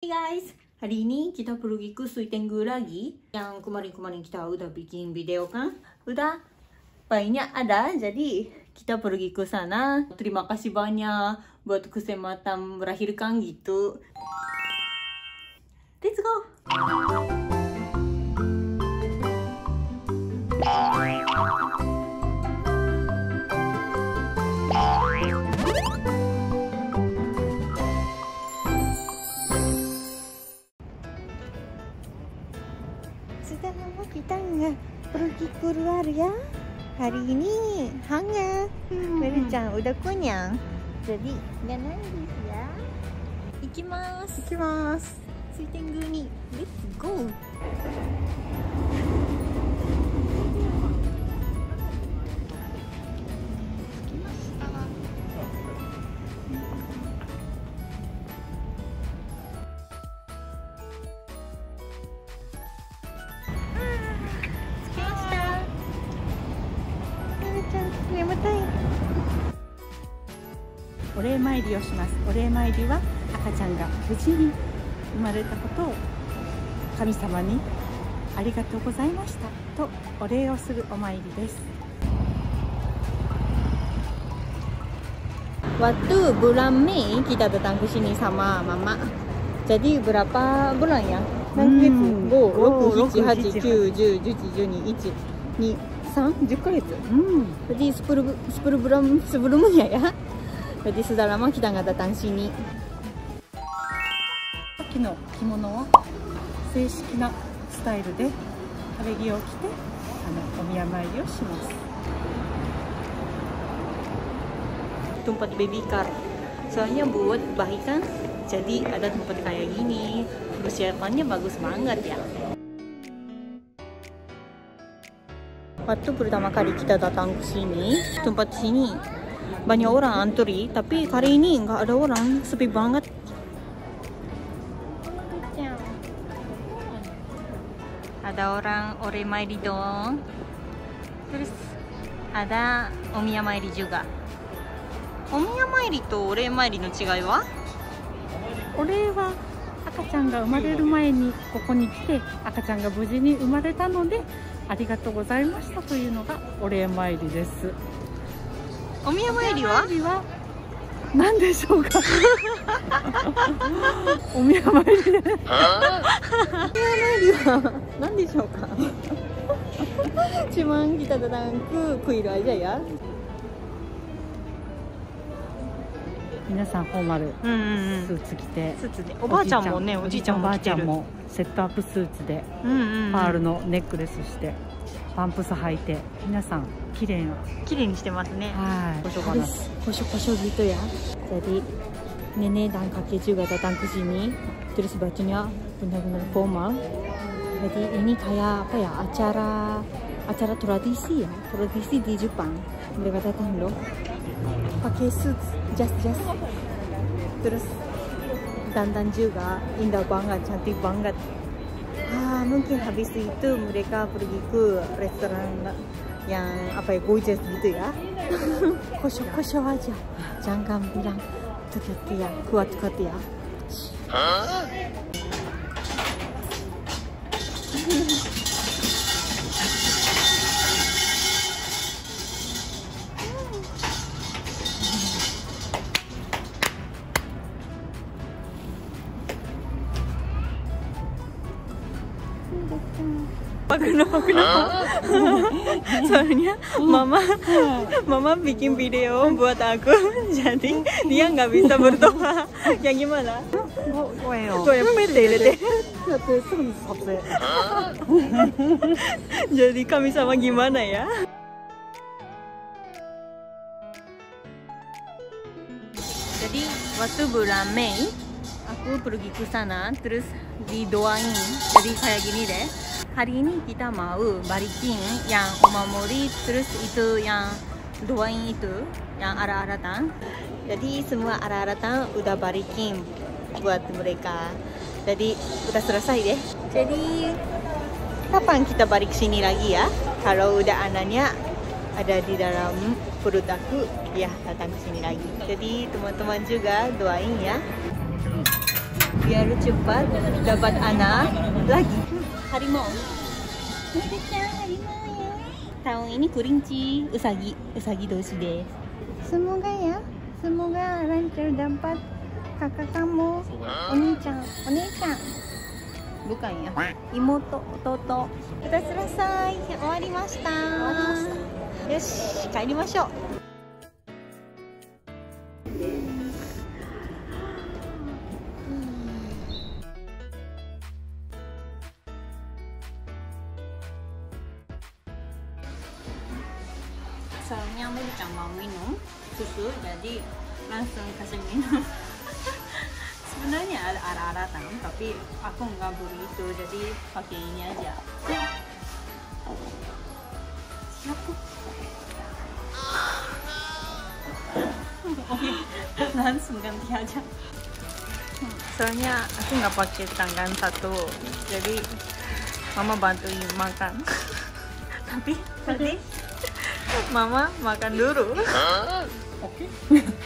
Hey guys, hari ini kita pergi ke Suitengu lagi. Yang kemarin-kemarin kita udah bikin video kan? Udah banyak ada jadi kita pergi ke sana. Terima kasih banyak buat kesempatan melahirkan gitu. Let's go! Sudah pergi keluar ya. Hari ini hangat. Hmm. Udah kenyang. Jadi nggak nangis ya. Ikimasu. Ikimasu. Suitengu ni. Let's go. お礼参りをします。お礼参りは赤ちゃんが無事に生まれたことを神様にありがとうございましたとお礼をするお参りです。ワットブランメイキタタンクシニサママジャディブラパブランや何月5、6、7、8、9、10、11、12、1、ヶ月？うん。スプル、ブラム、スプルムニアや。Jadi sudah lama kita nggak datang sini. さっきの着物は正式なスタイルで晴れ着を着てあのお宮参りをします Tempat baby car. Soalnya buat bayi kan. Jadi ada tempat kayak gini. Persiapannya bagus banget ya. Waktu pertama kali kita datang ke sini, tempat sini Banyak orang antri, tapi kali ini nggak ada orang, sepi banget. Ada orang ore mairi dong. Terus ada omiya mairi juga. お宮参りとお礼参りの違いはお礼は赤ちゃんが生まれる前にここに来て赤ちゃんが無事に生まれたのでありがとうございましたというのがお礼参りですお宮参りは？何でしょうか？お宮参り。でお宮参りは何でしょうか？Cuman kita datang ke kuil aja ya 皆さんフォーマルスーツ着て、スーツでおばあちゃんもねおじいちゃんおばあちゃんもセットアップスーツでうんうんうん。パールのネックレスしてパンプス履いて皆さん綺麗綺麗にしてますねはい고쇼가나고쇼고쇼기도야자리내내난각계주가다당크시니들으시봤지냐분명히보마자리애니가야아빠야아차라아차라트라디시야트라디시디주빵우리가다탄로파케스자스자스들으스 단단주가 인다방아찬티방아 mungkin habis itu mereka pergi ke restoran yang apa ya gorgeous gitu ya. Kosong kosong aja. Jangan bilang deket ya kuat kuat ya kenapa? Kenapa soalnya mama mama bikin video buat aku. Jadi dia nggak bisa berdoa yang gimana? Jadi kami sama gimana ya? Jadi waktu bulan Mei aku pergi ke sana terus didoain. Jadi kayak gini deh hari ini kita mau balikin yang omamori terus itu yang doain itu yang arah-aratan. Jadi semua arah-aratan udah balikin buat mereka. Jadi udah selesai deh. Jadi kapan kita balik sini lagi ya? Kalau udah anaknya ada di dalam perut aku ya datang ke sini lagi. Jadi teman-teman juga doain ya. Biar cepat dapat anak lagi. 하리 몽. 다음에는 그린치 우사기 우사기 도시 대. 스모가 야? 스모가 란철 담밭 카카카모 오니짱 오니 짱. 루카 야. 이모토 오토 토. 부다스라사 이. 終わりました。よし帰りましょう。Soalnya Melissa mau minum susu jadi langsung kasih minum. Sebenarnya ada arah-aratan tapi aku nggak begitu jadi pakai ini aja. Siapa Oke, langsung ganti aja. Soalnya aku nggak pakai tangan satu jadi mama bantuin makan. Tapi tadi mama makan dulu. Oke